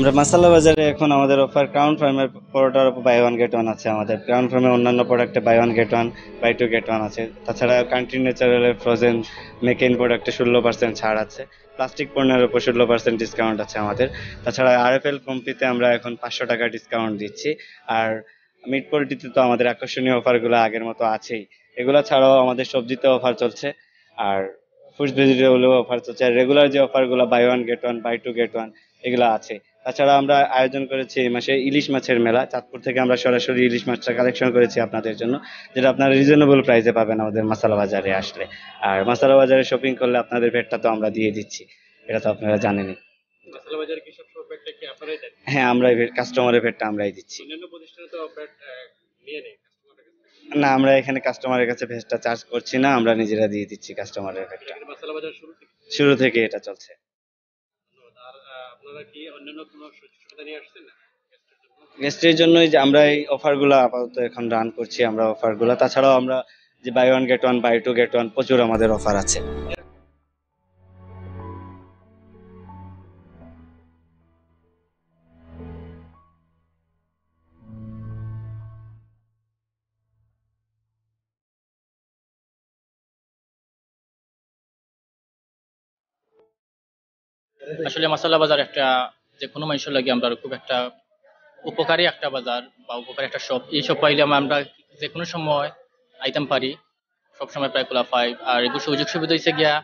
আমরা মাসালা বাজারে এখন আমাদের অফার ক্রাউন ফার্মের পরোটার বাই ওয়ান গেট ওয়ান আছে আমাদের। ক্রাউন ফার্মের অন্যান্য প্রোডাক্টে buy one get one buy two get one আছে। তাছাড়া কান্ট্রি ন্যাচারালের ফ্রোজেন মেকেন প্রোডাক্টে ষোলো পার্সেন্ট ছাড় আছে। প্লাস্টিক পণ্যের উপর ষোলো পার্সেন্ট ডিসকাউন্ট আছে আমাদের। তাছাড়া আর এফ এল কম্পিতে আমরা এখন পাঁচশো টাকা ডিসকাউন্ট দিচ্ছি। আর মিট পোলট্রিতে তো আমাদের আকর্ষণীয় অফারগুলো আগের মতো আছেই। এগুলো ছাড়াও আমাদের সবজিতে অফার চলছে। আর ফুড ভেজিটেবলেও অফার চলছে। আর রেগুলার যে অফারগুলো buy one get one buy two get one এগুলো আছে। তাছাড়া আমরা আয়োজন করেছি এই মাসে ইলিশ মাছের মেলা। চাঁদপুর থেকে আমরা সরাসরি ইলিশ মাছটা কালেকশন করেছি আপনাদের জন্য যেটা আপনারা রিজনেবল প্রাইসে পাবেন আমাদের মাসালা বাজারে আসলে। আর মাসালা বাজারে শপিং করলে আপনাদের ভেটটা তো আমরা দিয়ে দিচ্ছি এটা তো আপনারা জানেনই। হ্যাঁ আমরা কাস্টমারের ভেটটা আমরাই দিচ্ছি। না আমরা এখানে কাস্টমারের কাছে ভেটটা চার্জ করছি না আমরা নিজেরা দিয়ে দিচ্ছি কাস্টমারের বাজার শুরু থেকে এটা চলছে। আপনারা জন্যই যে আমরা এই অফারগুলো আপাতত এখন রান করছি, আমরা অফারগুলো তাছাড়াও আমরা যে buy one get one buy two get one প্রচুর আমাদের অফার আছে। আসলে মাসালা বাজার একটা যে কোনো মানুষের লাগে আমরা খুব একটা উপকারী একটা বাজার বা উপকারী একটা শপ এই শপ পাইলে আমরা যে কোনো সময় আইতেম পারি। সব সময় প্রায় খোলা পাই। আর এগুলো সুযোগ সুবিধা হয়েছে গিয়া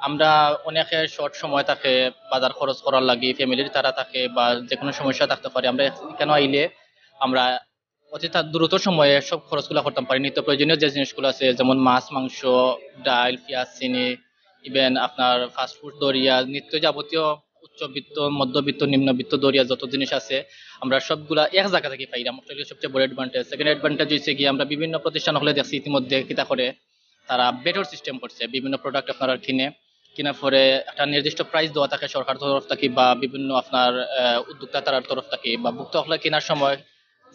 আমরা অনেকে শর্ট সময় থাকে, বাজার খরচ করার লাগে ফ্যামিলির তারা থাকে বা যে কোনো সমস্যা থাকতে পারে। আমরা কেন আইলে আমরা অতি দ্রুত সময়ে সব খরচগুলো করতে পারি। নিত্য প্রয়োজনীয় যে জিনিসগুলো আছে, যেমন মাছ, মাংস, ডাল, পেঁয়াজ, চিনি ইভেন আপনার ফাস্টফুড দরিয়া, নিত্য যাবতীয় উচ্চবিত্ত, মধ্যবিত্ত, নিম্নবিত্ত দরিয়া যত জিনিস আছে, আমরা সবগুলা এক জায়গা থেকে পাই। আমাদের সবচেয়ে বড় অ্যাডভান্টেজ সেকেন্ড অ্যাডভান্টেজ হয়েছে কি আমরা বিভিন্ন প্রতিষ্ঠান হলে দেখছি ইতিমধ্যে কিতা করে, তারা বেটর সিস্টেম করছে। বিভিন্ন প্রোডাক্ট আপনারা কিনে, কেনার পরে একটা নির্দিষ্ট প্রাইস দেওয়া থাকে সরকার তরফ থেকে বা বিভিন্ন আপনার উদ্যোক্তা তার তরফ থেকে বা ভুক্ত হলে কেনার সময়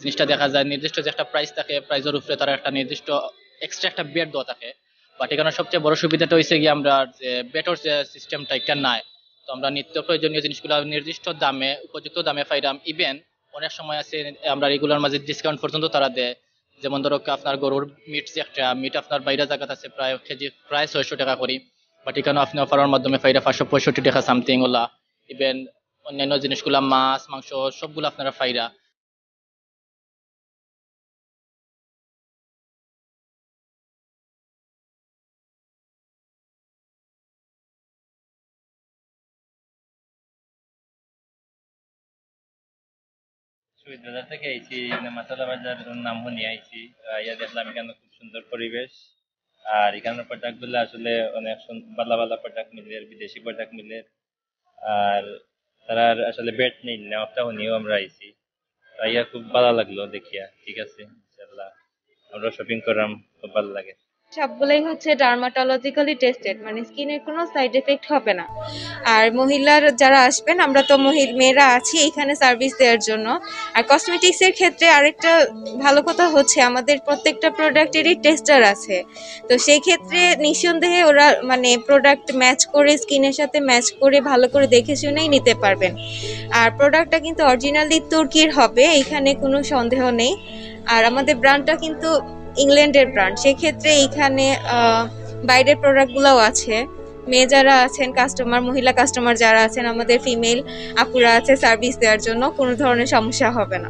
জিনিসটা দেখা যায়, নির্দিষ্ট যে একটা প্রাইস থাকে প্রাইসের উপরে তারা একটা নির্দিষ্ট এক্সট্রা একটা বেড দেওয়া থাকে। বাট এখানে সবচেয়ে বড় সুবিধাটা হয়েছে গিয়ে আমরা যে বেটর যে সিস্টেমটা একটা নাই। তো আমরা নিত্য প্রয়োজনীয় জিনিসগুলো নির্দিষ্ট দামে, উপযুক্ত দামে পাইলাম ইভেন অনেক সময় আছে, আমরা রেগুলার মাঝে ডিসকাউন্ট পর্যন্ত তারা দেয়। যেমন ধরো আপনার গরুর মিট যে একটা মিট আপনার বাইরে জায়গাতে আছে প্রায় কেজি প্রায় ছয়শো টাকা করি। বাট এখানে আপনি অফারের মাধ্যমে পাইরা পাঁচশো পঁয়ষট্টি টাকা সামথিং ওলা। ইভেন অন্যান্য জিনিসগুলা মাছ, মাংস, সবগুলো আপনারা পাইরা। শহীদ থেকে আইছি মাসালা বাজার নাম শুনি আইছি। ইয়া দেখলাম এখানে খুব সুন্দর পরিবেশ। আর এখানে প্রোডাক্টগুলো আসলে অনেক ভালো ভালো প্রোডাক্ট মিলে বিদেশি প্রোডাক্ট মিলে। আর তারা আসলে বেট নেই নেওয়াটা শুনিও আমরা আইছি। ইয়া খুব ভালো লাগল দেখিয়া, ঠিক আছে ইনশাল্লাহ আমরা শপিং করলাম, খুব ভালো লাগে। সবগুলোই হচ্ছে ডার্মাটোলজিক্যালি টেস্টেড মানে স্কিনের কোনো সাইড এফেক্ট হবে না। আর মহিলার যারা আসবেন, আমরা তো মহিলা, মেয়েরা আছি এখানে সার্ভিস দেওয়ার জন্য। আর কসমেটিক্সের ক্ষেত্রে আরেকটা ভালো কথা হচ্ছে, আমাদের প্রত্যেকটা প্রোডাক্টেরই টেস্টার আছে। তো সেই ক্ষেত্রে নিঃসন্দেহে ওরা মানে প্রোডাক্ট ম্যাচ করে স্কিনের সাথে ম্যাচ করে, ভালো করে দেখে শুনেই নিতে পারবেন। আর প্রোডাক্টটা কিন্তু অরিজিনালি তুর্কির হবে, এখানে কোনো সন্দেহ নেই। আর আমাদের ব্র্যান্ডটা কিন্তু ইংল্যান্ডের ব্র্যান্ড সেক্ষেত্রে এইখানে বাইরের প্রোডাক্টগুলোও আছে। মেয়ে যারা আছেন কাস্টমার মহিলা কাস্টমার যারা আছেন, আমাদের ফিমেল আপুরা আছে সার্ভিস দেওয়ার জন্য কোনো ধরনের সমস্যা হবে না।